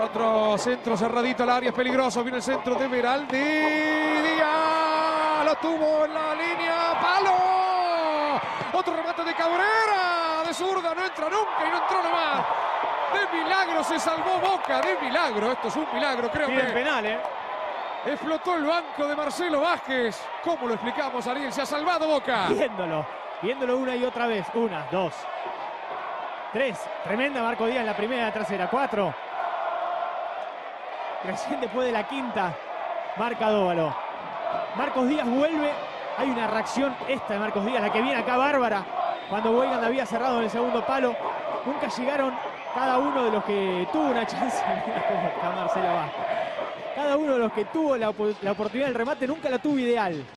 Otro centro cerradito al área, es peligroso. Viene el centro de Veraldi. Díaz lo tuvo en la línea. ¡Palo! Otro remate de Cabrera. De zurda, no entra nunca y no entró nomás. De milagro se salvó Boca. De milagro. Esto es un milagro, creo Tiene que. penal, ¿eh? Explotó el banco de Marcelo Vázquez. ¿Cómo lo explicamos, Ariel? Se ha salvado Boca. Viéndolo. Viéndolo una y otra vez. Una, dos. Tres. Tremenda Marco Díaz en la primera la tercera. Cuatro. Recién después de la quinta. Marca Dóvalo. Marcos Díaz vuelve. Hay una reacción esta de Marcos Díaz, la que viene acá bárbara. Cuando Weigand había cerrado en el segundo palo. Nunca llegaron cada uno de los que tuvo una chance. Mira cómo está Marcelo Vázquez. Cada uno de los que tuvo la oportunidad del remate nunca la tuvo ideal.